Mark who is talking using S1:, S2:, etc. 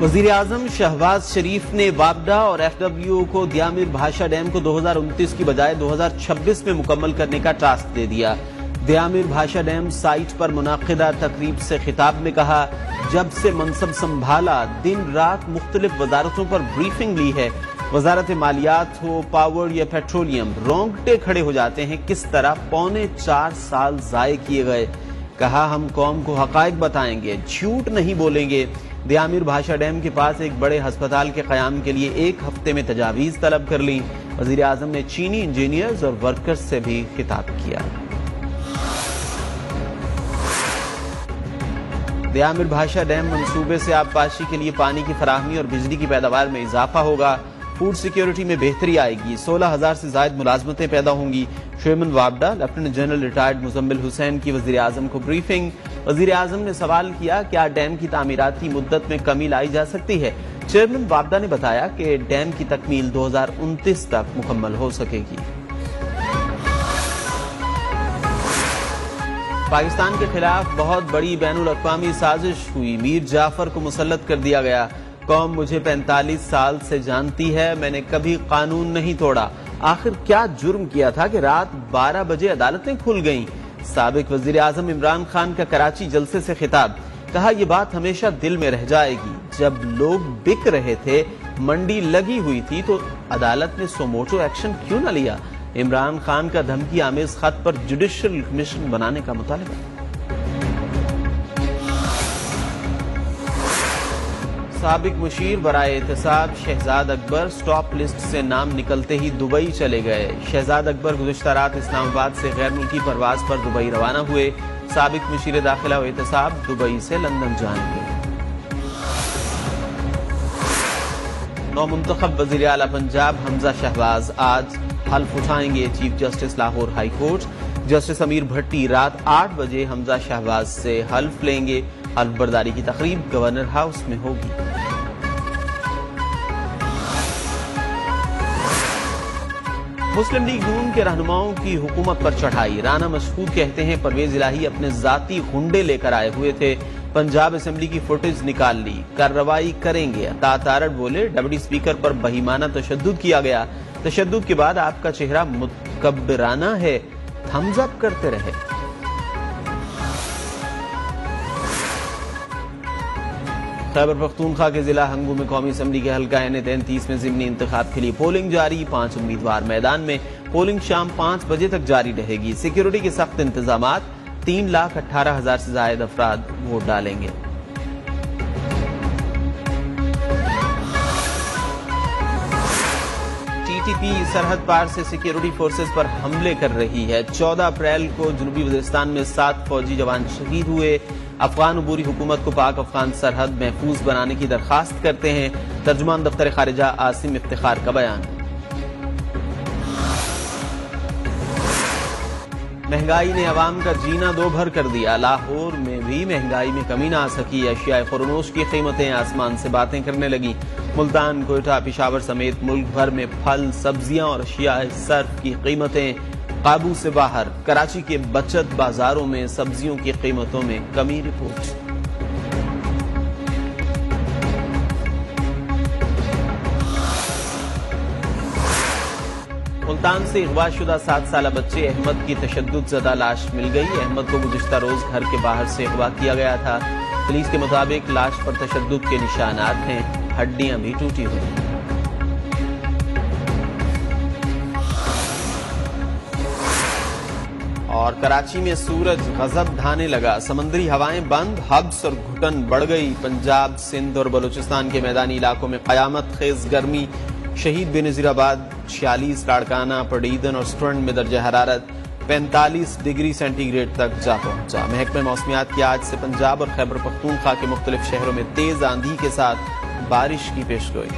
S1: وزیر اعظم شہباز شریف نے وابڈا اور ایف ڈبلیو کو دیامیر بھاشا ڈیم کو دو ہزار انتیس کی بجائے دو ہزار چھبیس میں مکمل کرنے کا ٹاسک دے دیا۔ دیامیر بھاشا ڈیم سائٹ پر منعقدہ تقریب سے خطاب میں کہا، جب سے منصب سنبھالا، دن رات مختلف وزارتوں پر بریفنگ لی ہے۔ وزارت مالیات ہو پاور یا پیٹرولیم رونگٹے کھڑے ہو جاتے ہیں کس طرح پونے چار سال ضائع کیے گئے۔ کہا، ہم قوم کو حقائق بتائیں گے، جھوٹ نہیں بولیں گے۔ دیامیر بھاشا ڈیم کے پاس ایک بڑے ہسپتال کے قیام کے لیے ایک ہفتے میں تجاویز طلب کر لی۔ وزیر اعظم نے چینی انجینئرز اور ورکرز سے بھی خطاب کیا۔ دیامیر بھاشا ڈیم منصوبے سے آب پاشی کے لیے پانی کی فراہمی اور بجلی کی پیداوار میں اضافہ ہوگا۔ فوڈ سیکیورٹی میں بہتری آئے گی۔ سولہ ہزار سے زائد ملازمتیں پیدا ہوں گی۔ Chairman وابڈا lieutenant general retired Muzammil Hussain کی وزیر اعظم کو بریفنگ۔ وزیر اعظم نے سوال کیا کیا ڈیم کی تعمیراتی مدت میں کمی لائی جا سکتی ہے؟ چیئرمین وابڈا نے بتایا کہ ڈیم کی تکمیل دو ہزار انتیس تک مکمل ہو سکے گی۔ پاکستان کے خلاف بہت بڑی بین الاقوامی سازش ہوئی۔ میر جعفر کو مسلط کر دیا گیا۔ قوم مجھے پینتالیس سال سے جانتی ہے، میں نے کبھی قانون نہیں توڑا۔ آخر کیا جرم کیا تھا کہ رات بارہ بجے عدالتیں کھل گئیں؟ سابق وزیر اعظم عمران خان کا کراچی جلسے سے خطاب۔ کہا، یہ بات ہمیشہ دل میں رہ جائے گی۔ جب لوگ بک رہے تھے، منڈی لگی ہوئی تھی، تو عدالت نے سوموٹو ایکشن کیوں نہ لیا؟ عمران خان کا دھمکی آمیز خط پر جوڈیشل کمیشن بنانے کا مطالبہ۔ سابق مشیر برائے احتساب شہزاد اکبر سٹاپ لسٹ سے نام نکلتے ہی دبئی چلے گئے۔ شہزاد اکبر گزشتہ رات اسلام آباد سے غیر ملکی پرواز پر دبئی روانہ ہوئے۔ سابق مشیر داخلہ و احتساب دبئی سے لندن جان گے نو منتخب وزیر اعلی پنجاب حمزہ شہباز آج حلف اٹھائیں گے chief justice Lahore high court. Justice Ameer Bhatti رات آٹھ بجے حمزہ شہباز سے حلف لیں گے۔ حلف برداری کی تقریب گورنر ہاؤس میں ہوگی۔ مسلم لیگ نون کے رہنماؤں کی حکومت پر چڑھائی۔ رانا مشہور کہتے ہیں، پرویز الہی اپنے ذاتی ہنڈے لے کر آئے ہوئے تھے۔ پنجاب اسمبلی کی فوٹیج نکال لی۔ کارروائی کریں گے۔ تارٹ بولے، ڈبڈی سپیکر پر بہیمانہ تشدد کیا گیا۔ تشدد کے بعد آپ کا چہرہ متکبرانہ ہے۔ تھمز اپ کرتے رہے۔ خیبر پختونخوا کے ضلع ہنگو میں قومی اسمبلی کے حلقہ این تینتیس میں ضمنی انتخاب کے لیے پولنگ جاری، پانچ امیدوار میدان میں پولنگ شام پانچ بجے تک جاری رہے گی۔ سیکیورٹی کے سخت انتظامات، تین لاکھ اٹھارہ ہزار سے زائد افراد ووٹ ڈالیں گے۔ ٹی پی سرحد پار سے سیکیورٹی فورسز پر حملے کر رہی ہے۔ چودہ اپریل کو جنوبی وزیرستان میں سات فوجی جوان شہید ہوئے۔ افغان عبوری حکومت کو پاک افغان سرحد محفوظ بنانے کی درخواست کرتے ہیں۔ ترجمان دفتر خارجہ آسم افتخار کا بیان۔ مہنگائی نے عوام کا جینا دو بھر کر دیا۔ لاہور میں بھی مہنگائی میں کمی نہ آ سکی۔ اشیاء خورنوش کی قیمتیں آسمان سے باتیں کرنے لگی ملتان، کوئٹہ، پشاور سمیت ملک بھر میں پھل، سبزیاں اور اشیاء صرف کی قیمتیں قابو سے باہر۔ کراچی کے بچت بازاروں میں سبزیوں کی قیمتوں میں کمی رپورٹ۔ ملتان سے اغوا شدہ سات سالہ بچے احمد کی تشدد زدہ لاش مل گئی۔ احمد کو گزشتہ روز گھر کے باہر سے اغوا کیا گیا تھا۔ پولیس کے مطابق لاش پر تشدد کے نشانات ہیں۔ ہڈیاں بھی ٹوٹی ہوئی ہیں۔ اور کراچی میں سورج غزب ڈھانے لگا۔ سمندری ہوائیں بند، ہبس اور گھٹن بڑھ گئی۔ پنجاب، سندھ اور بلوچستان کے میدانی علاقوں میں قیامت خیز گرمی۔ شہید بے نظیر آباد چھیالیس لاڑکانہ پڈیدن اور سٹرنڈ میں درجہ حرارت پینتالیس ڈگری سینٹی گریڈ تک جا پہنچا۔ محکمہ موسمیات کی آج سے پنجاب اور خیبر پختونخوا کے مختلف شہروں میں تیز آندھی کے ساتھ بارش کی پیشگوئی